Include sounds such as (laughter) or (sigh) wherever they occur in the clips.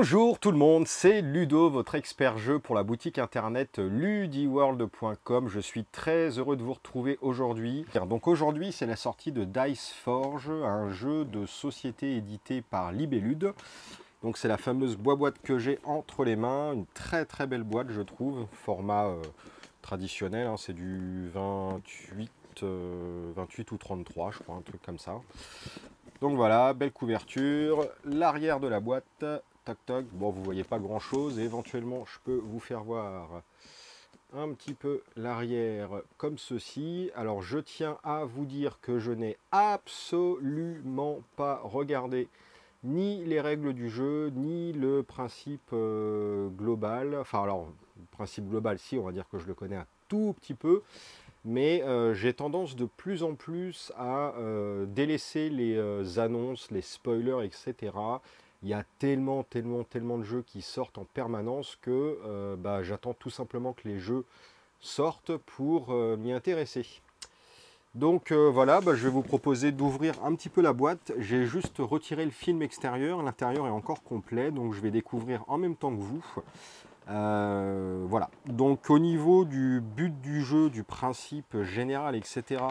Bonjour tout le monde, c'est Ludo, votre expert jeu pour la boutique internet ludiworld.com. Je suis très heureux de vous retrouver aujourd'hui. Donc aujourd'hui, c'est la sortie de Dice Forge, un jeu de société édité par Libellude. Donc c'est la fameuse boîte que j'ai entre les mains, une très très belle boîte je trouve, format euh, traditionnel, hein. c'est du 28, 28 euh, ou 33 je crois, un truc comme ça. Donc voilà, belle couverture, l'arrière de la boîte, toc toc, bon vous voyez pas grand chose, éventuellement je peux vous faire voir un petit peu l'arrière comme ceci. Alors je tiens à vous dire que je n'ai absolument pas regardé ni les règles du jeu, ni le principe euh, global. Enfin alors, le principe global si, on va dire que je le connais un tout petit peu, mais euh, j'ai tendance de plus en plus à euh, délaisser les annonces, les spoilers, etc. Il y a tellement, tellement, tellement de jeux qui sortent en permanence que bah, j'attends tout simplement que les jeux sortent pour m'y intéresser. Donc voilà, bah, je vais vous proposer d'ouvrir un petit peu la boîte. J'ai juste retiré le film extérieur, l'intérieur est encore complet, donc je vais découvrir en même temps que vous. Euh, voilà. Donc au niveau du but du jeu, du principe général, etc.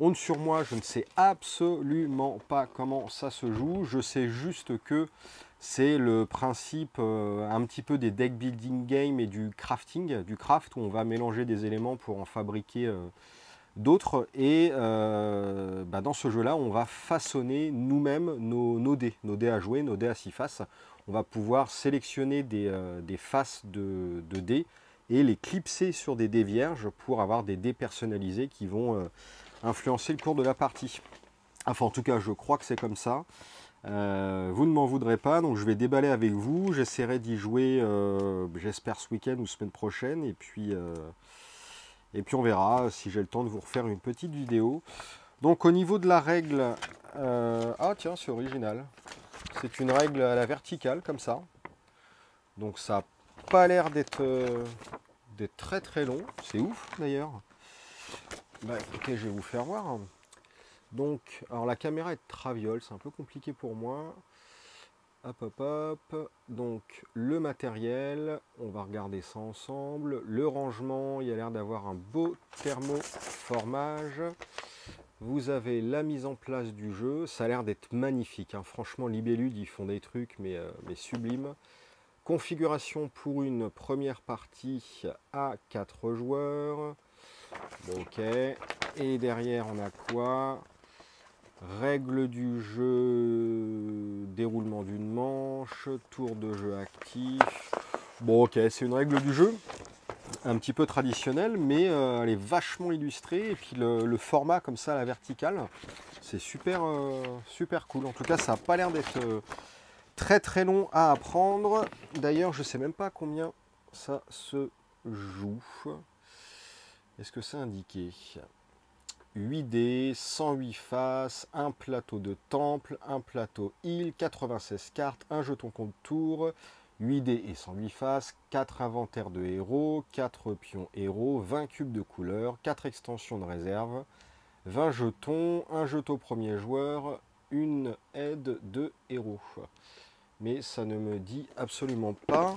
Honte sur moi, je ne sais absolument pas comment ça se joue. Je sais juste que c'est le principe euh, un petit peu des deck building game et du crafting, du craft, où on va mélanger des éléments pour en fabriquer euh, d'autres. Et bah, dans ce jeu-là, on va façonner nous-mêmes nos, dés, nos dés à jouer, nos dés à six faces on va pouvoir sélectionner des, euh, faces de, dés et les clipser sur des dés vierges pour avoir des dés personnalisés qui vont euh, influencer le cours de la partie. Enfin, en tout cas, je crois que c'est comme ça. Euh, vous ne m'en voudrez pas, donc je vais déballer avec vous. J'essaierai d'y jouer, j'espère, ce week-end ou semaine prochaine. Et puis, et puis on verra si j'ai le temps de vous refaire une petite vidéo. Donc au niveau de la règle... ah tiens, c'est original. C'est une règle à la verticale comme ça. Donc ça n'a pas l'air euh, d'être très très long. C'est ouf d'ailleurs. Bah je vais vous faire voir. Donc, alors la caméra est traviole, c'est un peu compliqué pour moi. Hop hop hop. Donc le matériel, on va regarder ça ensemble. Le rangement, il a l'air d'avoir un beau thermoformage. Vous avez la mise en place du jeu, ça a l'air d'être magnifique. Hein. Franchement, Libellude, ils font des trucs, mais, euh, mais sublimes. Configuration pour une première partie à 4 joueurs. Ok. Et derrière, on a quoi? Règles du jeu, déroulement d'une manche, tour de jeu actif. Bon, ok, c'est une règle du jeu un petit peu traditionnelle, mais euh, elle est vachement illustrée. Et puis le, format comme ça la verticale, c'est super, euh, super cool. En tout cas, ça n'a pas l'air d'être euh, très très long à apprendre. D'ailleurs, je sais même pas combien ça se joue. Est-ce que c'est indiqué 8D, 108 faces, un plateau de temple, un plateau île, 96 cartes, un jeton compte tour, 8 dés et 108 faces, 4 inventaires de héros, 4 pions héros, 20 cubes de couleurs, 4 extensions de réserve, 20 jetons, un jeton premier joueur, une aide de héros. Mais ça ne me dit absolument pas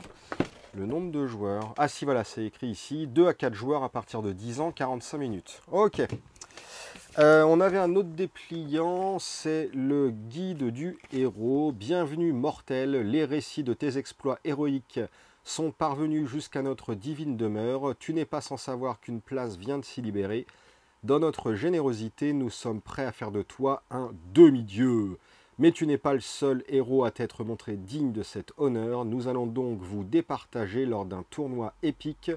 le nombre de joueurs. Ah si voilà, c'est écrit ici, 2 à 4 joueurs à partir de 10 ans, 45 minutes. Ok. Euh, on avait un autre dépliant, c'est le guide du héros. Bienvenue mortel, les récits de tes exploits héroïques sont parvenus jusqu'à notre divine demeure. Tu n'es pas sans savoir qu'une place vient de s'y libérer. Dans notre générosité, nous sommes prêts à faire de toi un demi-dieu. Mais tu n'es pas le seul héros à t'être montré digne de cet honneur. Nous allons donc vous départager lors d'un tournoi épique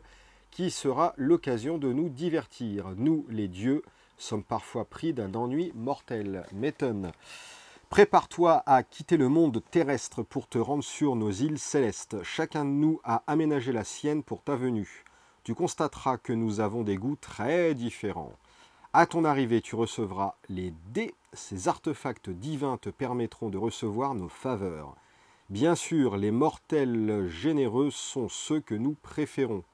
qui sera l'occasion de nous divertir. Nous, les dieux, sommes parfois pris d'un ennui mortel. M'étonne. Prépare-toi à quitter le monde terrestre pour te rendre sur nos îles célestes. Chacun de nous a aménagé la sienne pour ta venue. Tu constateras que nous avons des goûts très différents. À ton arrivée, tu recevras les dés. Ces artefacts divins te permettront de recevoir nos faveurs. Bien sûr, les mortels généreux sont ceux que nous préférons.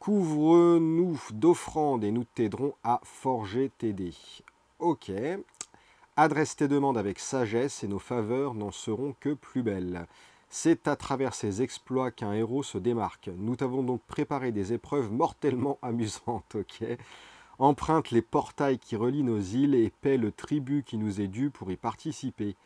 Couvre-nous d'offrandes et nous t'aiderons à forger tes dés. Ok. Adresse tes demandes avec sagesse et nos faveurs n'en seront que plus belles. C'est à travers ces exploits qu'un héros se démarque. Nous t'avons donc préparé des épreuves mortellement (laughs) amusantes, ok Emprunte les portails qui relient nos îles et paie le tribut qui nous est dû pour y participer.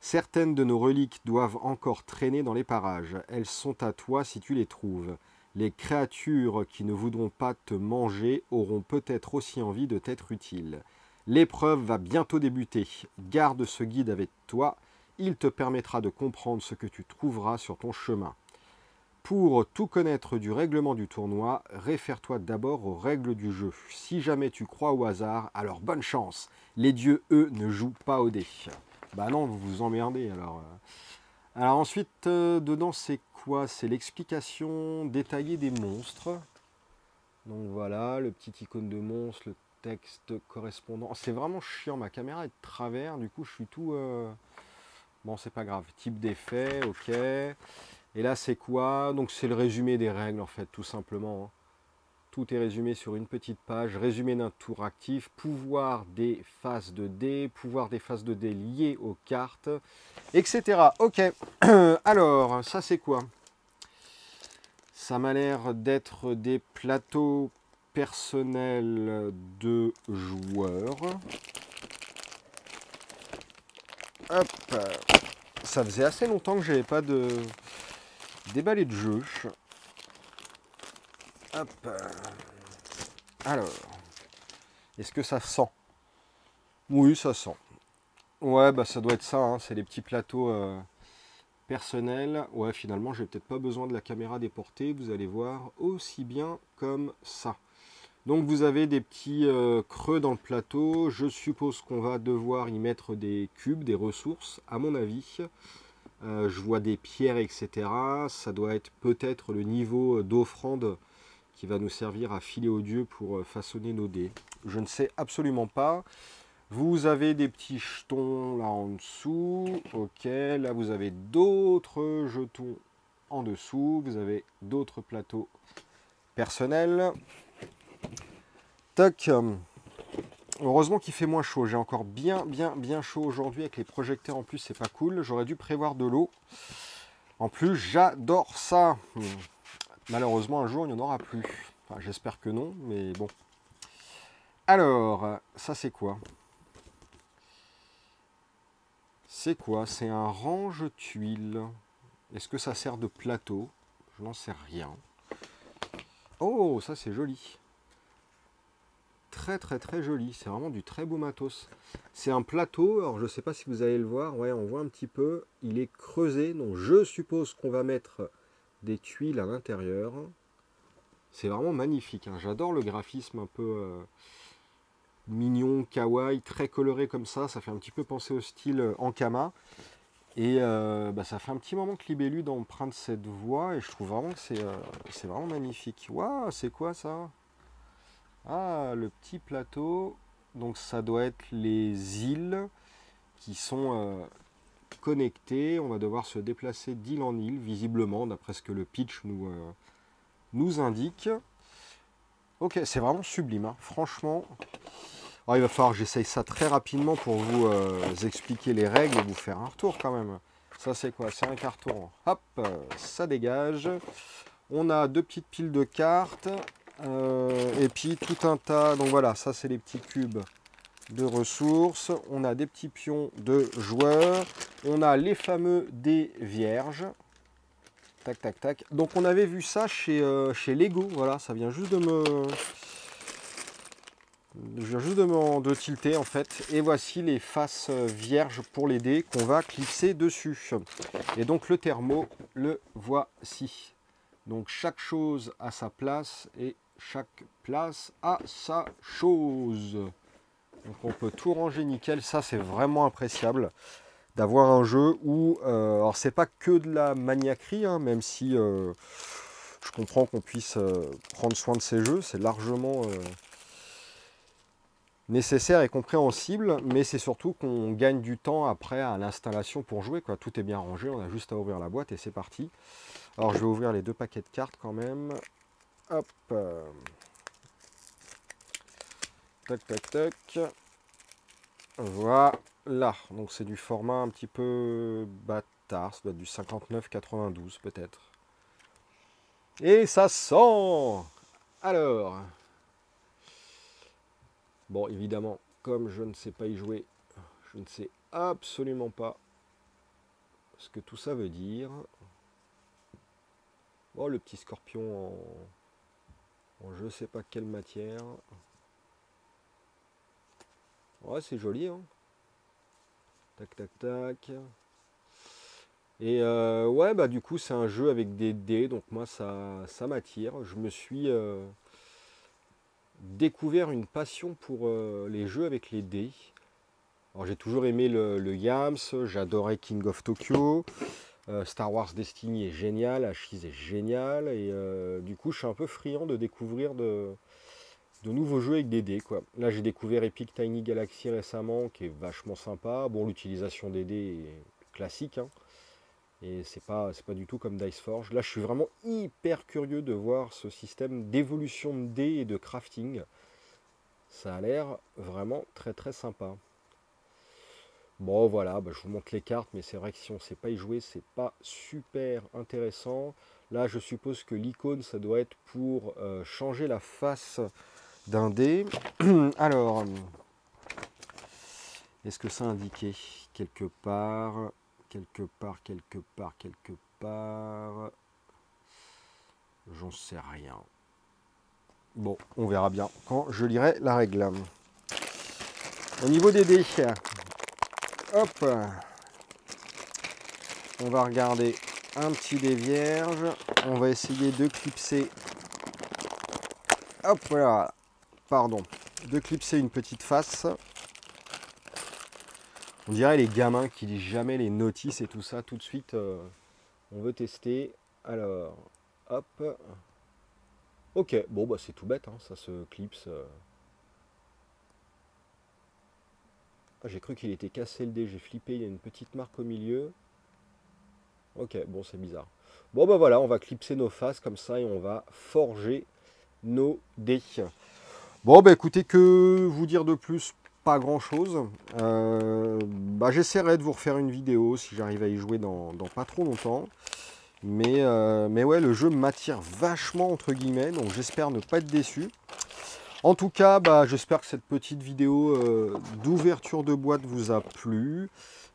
Certaines de nos reliques doivent encore traîner dans les parages. Elles sont à toi si tu les trouves. Les créatures qui ne voudront pas te manger auront peut-être aussi envie de t'être utiles. L'épreuve va bientôt débuter. Garde ce guide avec toi. Il te permettra de comprendre ce que tu trouveras sur ton chemin. Pour tout connaître du règlement du tournoi, réfère-toi d'abord aux règles du jeu. Si jamais tu crois au hasard, alors bonne chance. Les dieux, eux, ne jouent pas au dé. Bah non, vous vous emmerdez alors. euh. Alors ensuite, euh, dedans c'est quoi? C'est l'explication détaillée des monstres. Donc voilà, le petit icône de monstre, le texte correspondant. C'est vraiment chiant, ma caméra est de travers, du coup je suis tout... euh, Bon, c'est pas grave. Type d'effet, ok. Et là c'est quoi? Donc c'est le résumé des règles en fait, tout simplement. hein. Tout est résumé sur une petite page. Résumé d'un tour actif, pouvoir des phases de dés, pouvoir des phases de dés liées aux cartes, etc. Ok. (clears throat) Alors, ça c'est quoi? Ça m'a l'air d'être des plateaux personnels de joueurs. Hop. Ça faisait assez longtemps que j'avais pas de déballé de jeu. Hop. Alors, est-ce que ça sent? Oui, ça sent. Ouais, bah ça doit être ça. hein, C'est les petits plateaux euh, personnels. Ouais, finalement, j'ai peut-être pas besoin de la caméra déportée. Vous allez voir aussi bien comme ça. Donc vous avez des petits euh, creux dans le plateau. Je suppose qu'on va devoir y mettre des cubes, des ressources, à mon avis. Euh, je vois des pierres, etc. Ça doit être peut-être le niveau d'offrande qui va nous servir à filer aux dieux pour euh, façonner nos dés. Je ne sais absolument pas. Vous avez des petits jetons là en dessous. Ok, là vous avez d'autres jetons en dessous. Vous avez d'autres plateaux personnels. Toc. Heureusement qu'il fait moins chaud. J'ai encore bien, bien, bien chaud aujourd'hui avec les projecteurs en plus. C'est pas cool. J'aurais dû prévoir de l'eau. En plus, j'adore ça. Hmm. Malheureusement, un jour, il n'y en aura plus. J'espère que non, mais bon. Alors, ça c'est quoi? C'est quoi? C'est un range tuiles. Est-ce que ça sert de plateau? Je n'en sais rien. Oh, ça c'est joli. Très très très joli. C'est vraiment du très beau matos. C'est un plateau. Alors je ne sais pas si vous allez le voir. Ouais, on voit un petit peu. Il est creusé. Donc je suppose qu'on va mettre des tuiles à l'intérieur. C'est vraiment magnifique. hein. J'adore le graphisme un peu euh, mignon, kawaii, très coloré comme ça. Ça fait un petit peu penser au style euh, Ankama. Et euh, bah, ça fait un petit moment que Libellud emprunte cette voie et je trouve vraiment que c'est c'est vraiment magnifique. Waouh, c'est quoi ça? Ah, le petit plateau. Donc ça doit être les îles qui sont euh, connectées. On va devoir se déplacer d'île en île, visiblement, d'après ce que le pitch nous, euh, nous indique. Ok, c'est vraiment sublime. hein. Franchement, Oh, il va falloir que j'essaye ça très rapidement pour vous euh, expliquer les règles et vous faire un retour quand même. Ça c'est quoi? C'est un carton. Hop, ça dégage. On a deux petites piles de cartes. Euh, et puis tout un tas. Donc voilà, ça c'est les petits cubes de ressources. On a des petits pions de joueurs. On a les fameux dés vierges. Tac, tac, tac. Donc on avait vu ça chez, euh, chez Lego. Voilà, ça vient juste de me... Je viens juste de, me- de tilter en fait. Et voici les faces euh, vierges pour les dés qu'on va clipser dessus. Et donc le thermo, le voici. Donc chaque chose a sa place et chaque place a sa chose. Donc on peut tout ranger nickel. Ça c'est vraiment appréciable d'avoir un jeu où, euh, alors c'est pas que de la maniaquerie, hein, même si euh, je comprends qu'on puisse euh, prendre soin de ces jeux, c'est largement nécessaire et compréhensible, mais c'est surtout qu'on gagne du temps après à l'installation pour jouer. Quoi. Tout est bien rangé, on a juste à ouvrir la boîte et c'est parti. Alors je vais ouvrir les deux paquets de cartes quand même. Hop. Tac, tac, tac. Voilà. Donc c'est du format un petit peu tard, ça doit être du 59-92 peut-être. Et ça sent Alors, bon évidemment, comme je ne sais pas y jouer, je ne sais absolument pas ce que tout ça veut dire. Oh, le petit scorpion en, je sais pas quelle matière. Ouais, c'est joli. Hein tac, tac, tac. Et euh, ouais, bah du coup, c'est un jeu avec des dés, donc moi, ça, ça m'attire. Je me suis euh, découvert une passion pour euh, les jeux avec les dés. Alors, j'ai toujours aimé le Yams, j'adorais King of Tokyo. Star Wars Destiny est génial, Achise est génial. Et du coup, je suis un peu friand de découvrir de, de nouveaux jeux avec des dés. Quoi. Là, j'ai découvert Epic Tiny Galaxy récemment, qui est vachement sympa. Bon, l'utilisation des dés est classique. Hein. Et c'est pas, pas du tout comme Dice Forge. Là, je suis vraiment hyper curieux de voir ce système d'évolution de dés et de crafting. Ça a l'air vraiment très très sympa. Bon voilà, bah, je vous montre les cartes, mais c'est vrai que si on ne sait pas y jouer, c'est pas super intéressant. Là, je suppose que l'icône, ça doit être pour euh, changer la face d'un dé. (clears throat) Alors, est-ce que ça indiqué quelque part quelque part, quelque part, quelque part? J'en sais rien. Bon, on verra bien quand je lirai la règle. Au niveau des dés, hop, on va regarder un petit dé vierge. On va essayer de clipser. Hop, voilà. Pardon. De clipser une petite face. On dirait les gamins qui lisent jamais les notices et tout ça. Tout de suite, euh, on veut tester. Alors, hop. Ok, bon, bah c'est tout bête, hein, ça se clipse. Euh. Ah, j'ai cru qu'il était cassé le dé, j'ai flippé, il y a une petite marque au milieu. Ok, bon, c'est bizarre. Bon, bah voilà, on va clipser nos faces comme ça et on va forger nos dés. Bon, bah écoutez, que vous dire de plus? Pas grand chose. Euh, bah, J'essaierai de vous refaire une vidéo si j'arrive à y jouer dans, pas trop longtemps. Mais, euh, mais ouais, le jeu m'attire vachement entre guillemets, donc j'espère ne pas être déçu. En tout cas, bah, j'espère que cette petite vidéo euh, d'ouverture de boîte vous a plu.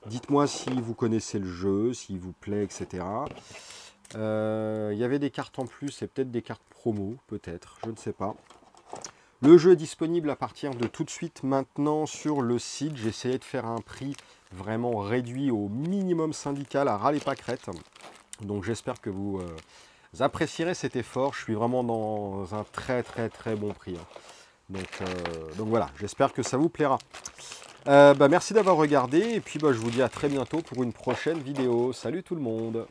Dites-moi si vous connaissez le jeu, s'il vous plaît, etc. Il y avait des cartes en plus et peut-être des cartes promo, peut-être, je ne sais pas. Le jeu est disponible à partir de tout de suite maintenant sur le site. J'ai essayé de faire un prix vraiment réduit au minimum syndical à râler pas. Donc j'espère que vous euh, apprécierez cet effort. Je suis vraiment dans un très très très bon prix. Hein. Donc, euh, donc voilà, j'espère que ça vous plaira. Euh, bah, merci d'avoir regardé et puis bah, je vous dis à très bientôt pour une prochaine vidéo. Salut tout le monde